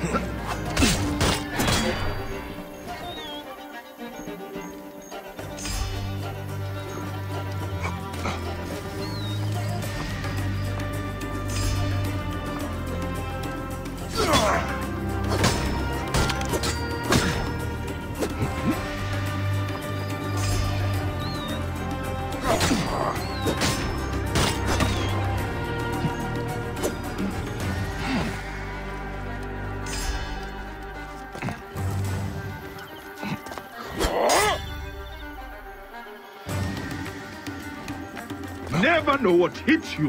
哼 Never know what hits you.